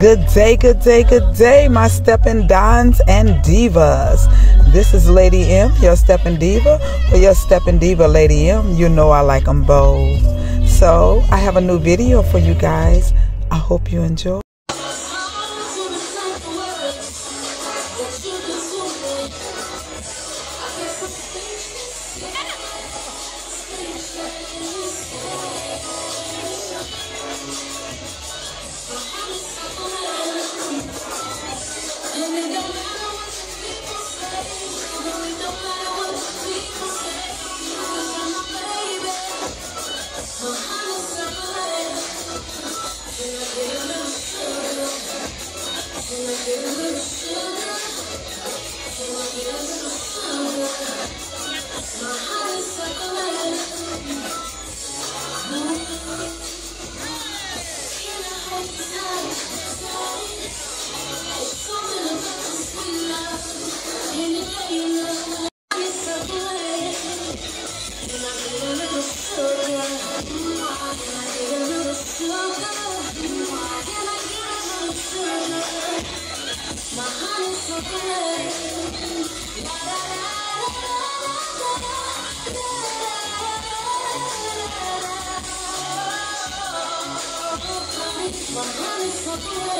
Good day, good day, good day, my stepping dons and divas. This is Lady M, your stepping diva, or your stepping diva, Lady M. You know I like them both. So I have a new video for you guys. I hope you enjoy. Hallelujah. My heart is so good.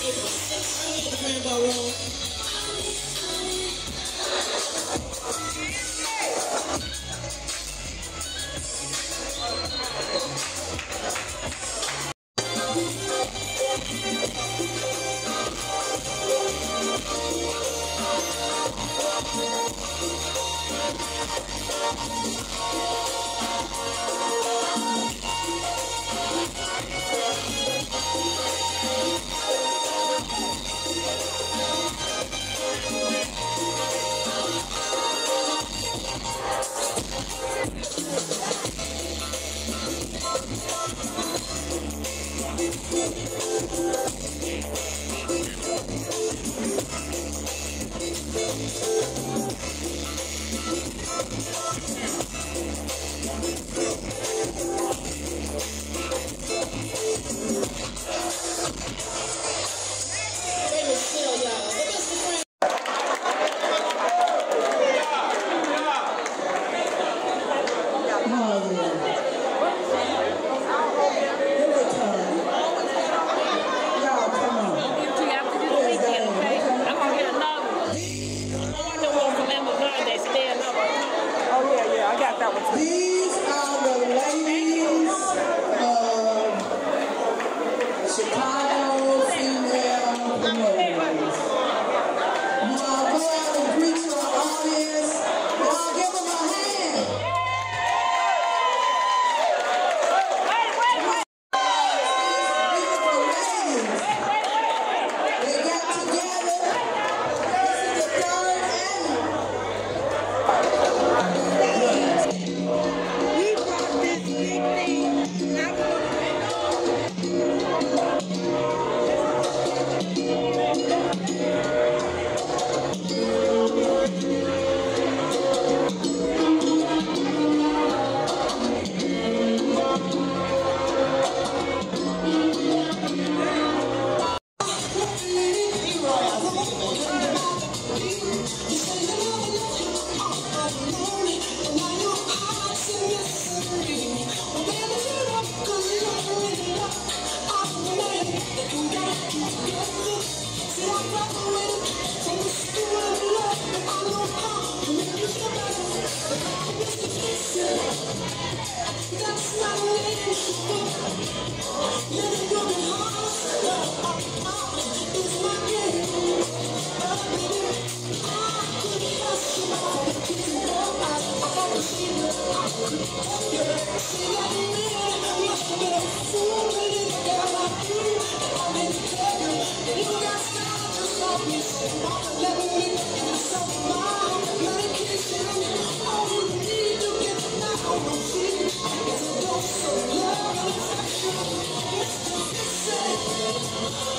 Rainbow roll. Can.